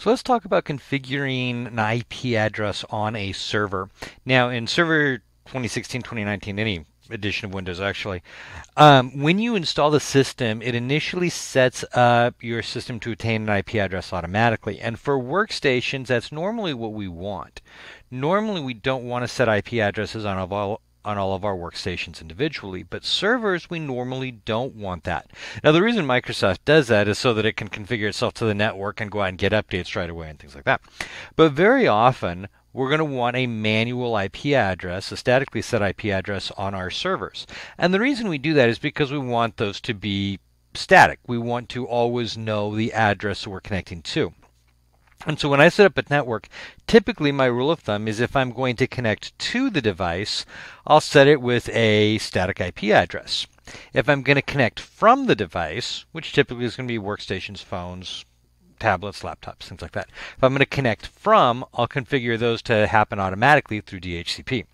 So let's talk about configuring an IP address on a server. Now in server 2016, 2019, any edition of Windows actually, um, when you install the system, it initially sets up your system to attain an IP address automatically. And for workstations, that's normally what we want. Normally, we don't want to set IP addresses on on all of our workstations individually, but servers, we normally don't want that. Now, the reason Microsoft does that is so that it can configure itself to the network and go out and get updates right away and things like that. But very often, we're going to want a manual IP address, a statically set IP address on our servers. And the reason we do that is because we want those to be static. We want to always know the address we're connecting to. And so when I set up a network, typically my rule of thumb is if I'm going to connect to the device, I'll set it with a static IP address. If I'm going to connect from the device, which typically is going to be workstations, phones, tablets, laptops, things like that. If I'm going to connect from, I'll configure those to happen automatically through DHCP.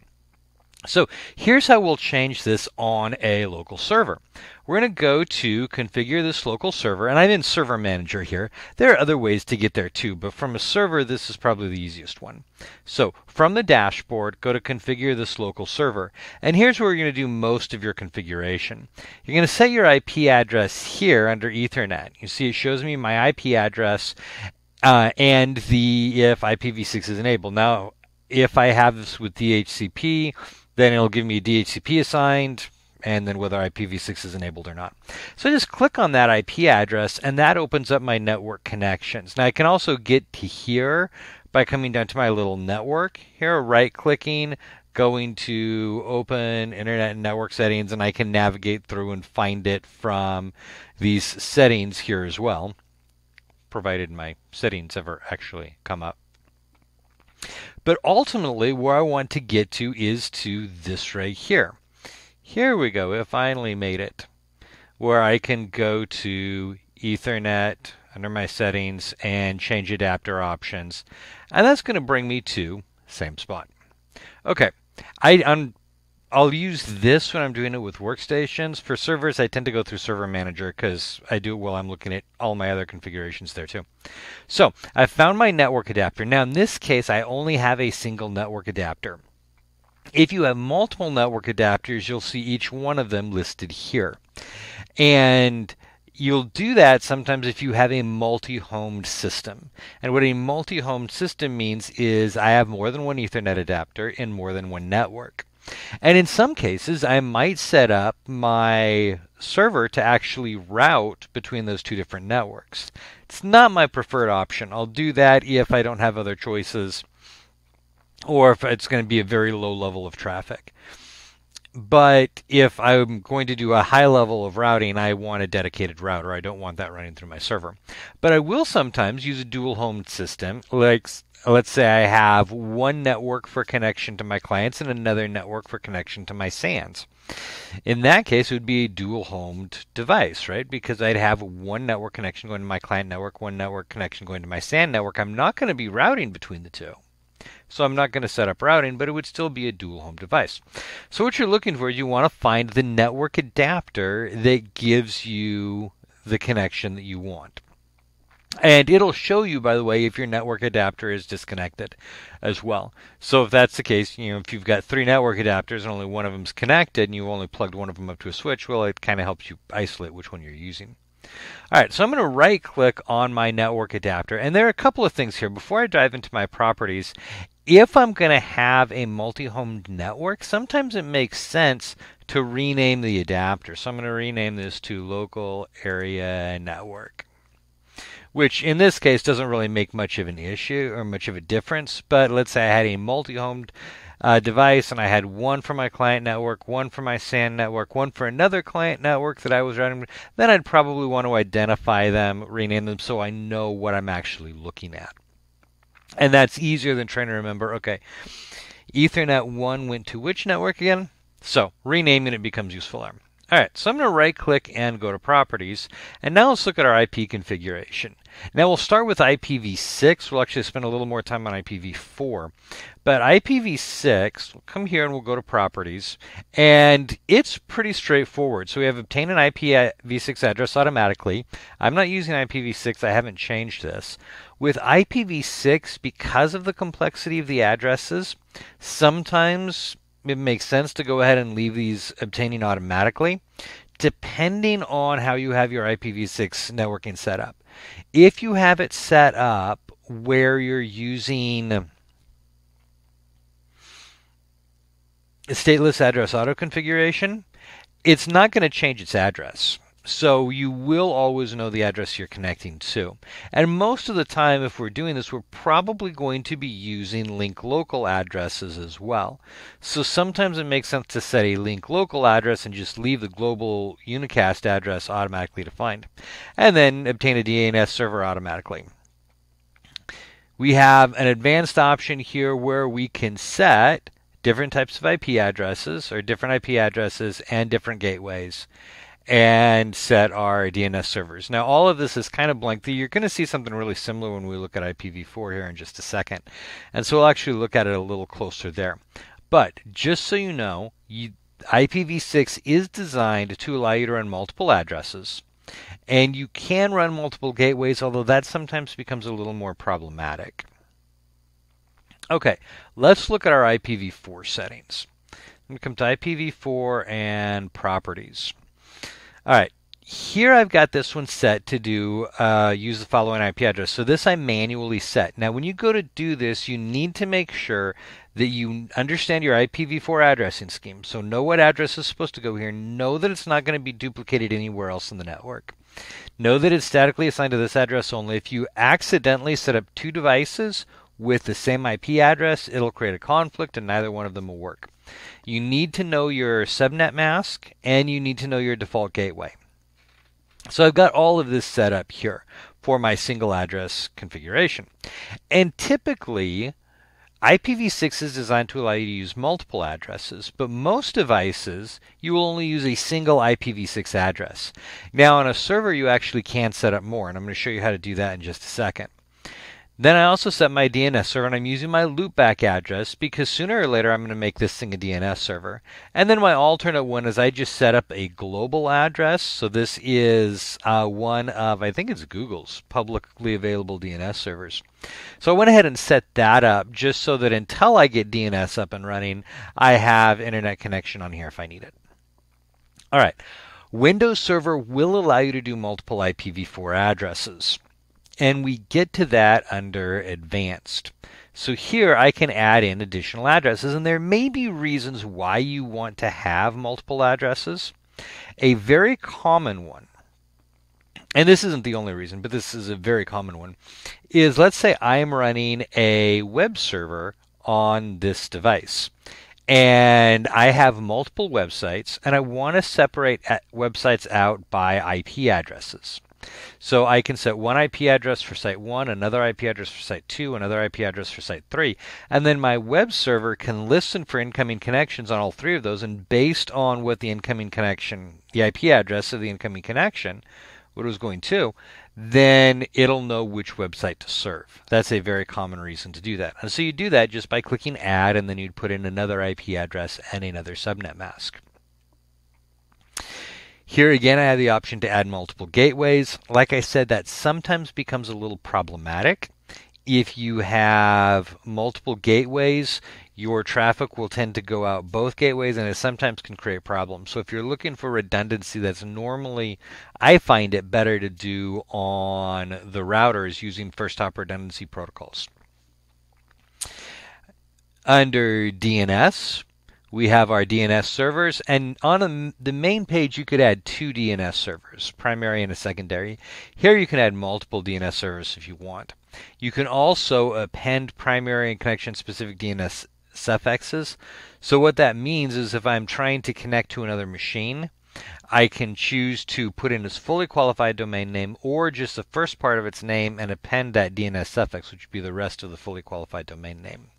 So here's how we'll change this on a local server. We're going to go to configure this local server, and I'm in Server Manager here. There are other ways to get there too, but from a server, this is probably the easiest one. So from the dashboard, go to configure this local server, and here's where you're going to do most of your configuration. You're going to set your IP address here under Ethernet. You see it shows me my IP address uh, and the if IPv6 is enabled. Now, if I have this with DHCP, then it'll give me DHCP assigned, and then whether IPv6 is enabled or not. So I just click on that IP address, and that opens up my network connections. Now I can also get to here by coming down to my little network. Here, right clicking, going to open internet and network settings, and I can navigate through and find it from these settings here as well, provided my settings ever actually come up. But ultimately, where I want to get to is to this right here. Here we go. It finally made it. Where I can go to Ethernet under my settings and change adapter options. And that's going to bring me to same spot. Okay. I, I'm I'll use this when I'm doing it with workstations. For servers, I tend to go through Server Manager because I do it while I'm looking at all my other configurations there too. So I found my network adapter. Now in this case, I only have a single network adapter. If you have multiple network adapters, you'll see each one of them listed here. And you'll do that sometimes if you have a multi-homed system. And what a multi-homed system means is I have more than one Ethernet adapter in more than one network. And in some cases, I might set up my server to actually route between those two different networks. It's not my preferred option. I'll do that if I don't have other choices or if it's going to be a very low level of traffic. But if I'm going to do a high level of routing, I want a dedicated router. I don't want that running through my server. But I will sometimes use a dual home system, like let's say I have one network for connection to my clients and another network for connection to my SANs. In that case, it would be a dual homed device, right? Because I'd have one network connection going to my client network, one network connection going to my SAN network. I'm not going to be routing between the two. So I'm not going to set up routing, but it would still be a dual home device. So what you're looking for is you want to find the network adapter that gives you the connection that you want. And it'll show you, by the way, if your network adapter is disconnected as well. So if that's the case, you know, if you've got three network adapters and only one of them's connected and you've only plugged one of them up to a switch, well, it kind of helps you isolate which one you're using. All right, so I'm going to right click on my network adapter. And there are a couple of things here. Before I dive into my properties, if I'm going to have a multi-home network, sometimes it makes sense to rename the adapter. So I'm going to rename this to local area network which in this case doesn't really make much of an issue or much of a difference. But let's say I had a multi-homed uh, device and I had one for my client network, one for my SAN network, one for another client network that I was running, then I'd probably want to identify them, rename them so I know what I'm actually looking at. And that's easier than trying to remember, okay, Ethernet 1 went to which network again? So renaming it becomes useful there. All right, so I'm going to right click and go to properties. And now let's look at our IP configuration. Now we'll start with IPv6. We'll actually spend a little more time on IPv4. But IPv6, we'll come here and we'll go to properties, and it's pretty straightforward. So we have obtain an IPv6 address automatically. I'm not using IPv6, I haven't changed this. With IPv6, because of the complexity of the addresses, sometimes it makes sense to go ahead and leave these obtaining automatically, depending on how you have your IPv6 networking set up. If you have it set up where you're using stateless address auto configuration, it's not going to change its address. So you will always know the address you're connecting to. And most of the time, if we're doing this, we're probably going to be using link local addresses as well. So sometimes it makes sense to set a link local address and just leave the global unicast address automatically defined. And then obtain a DNS server automatically. We have an advanced option here where we can set different types of IP addresses or different IP addresses and different gateways and set our DNS servers. Now, all of this is kind of blank. You're going to see something really similar when we look at IPv4 here in just a second. And so we'll actually look at it a little closer there. But just so you know, you, IPv6 is designed to allow you to run multiple addresses. And you can run multiple gateways, although that sometimes becomes a little more problematic. Okay, let's look at our IPv4 settings. I'm going to come to IPv4 and properties. All right, here I've got this one set to do uh, use the following IP address. So this I manually set. Now when you go to do this, you need to make sure that you understand your IPv4 addressing scheme. So know what address is supposed to go here. Know that it's not going to be duplicated anywhere else in the network. Know that it's statically assigned to this address only. If you accidentally set up two devices with the same IP address, it'll create a conflict and neither one of them will work. You need to know your subnet mask and you need to know your default gateway. So I've got all of this set up here for my single address configuration. And typically, IPv6 is designed to allow you to use multiple addresses, but most devices you will only use a single IPv6 address. Now on a server you actually can set up more, and I'm going to show you how to do that in just a second. Then I also set my DNS server and I'm using my loopback address because sooner or later I'm going to make this thing a DNS server. And then my alternate one is I just set up a global address. So this is uh, one of, I think it's Google's publicly available DNS servers. So I went ahead and set that up just so that until I get DNS up and running, I have internet connection on here if I need it. All right. Windows Server will allow you to do multiple IPv4 addresses. And we get to that under advanced. So here I can add in additional addresses, and there may be reasons why you want to have multiple addresses. A very common one, and this isn't the only reason, but this is a very common one, is let's say I am running a web server on this device. And I have multiple websites, and I want to separate websites out by IP addresses. So I can set one IP address for site 1, another IP address for site 2, another IP address for site 3, and then my web server can listen for incoming connections on all three of those and based on what the incoming connection, the IP address of the incoming connection, what it was going to, then it'll know which website to serve. That's a very common reason to do that. And so you do that just by clicking add and then you'd put in another IP address and another subnet mask. Here again, I have the option to add multiple gateways. Like I said, that sometimes becomes a little problematic. If you have multiple gateways, your traffic will tend to go out both gateways and it sometimes can create problems. So if you're looking for redundancy, that's normally, I find it better to do on the routers using first hop redundancy protocols. Under DNS, we have our DNS servers, and on a, the main page, you could add two DNS servers, primary and a secondary. Here, you can add multiple DNS servers if you want. You can also append primary and connection specific DNS suffixes. So, what that means is if I'm trying to connect to another machine, I can choose to put in its fully qualified domain name or just the first part of its name and append that DNS suffix, which would be the rest of the fully qualified domain name.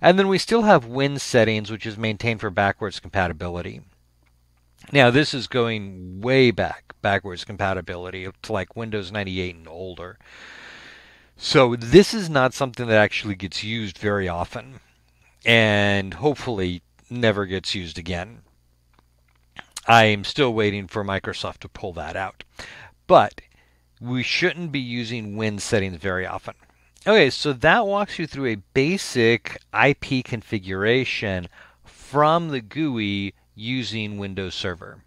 And then we still have WINS settings, which is maintained for backwards compatibility. Now, this is going way back, backwards compatibility to like Windows 98 and older. So, this is not something that actually gets used very often and hopefully never gets used again. I'm still waiting for Microsoft to pull that out. But we shouldn't be using WINS settings very often. Okay, so that walks you through a basic IP configuration from the GUI using Windows Server.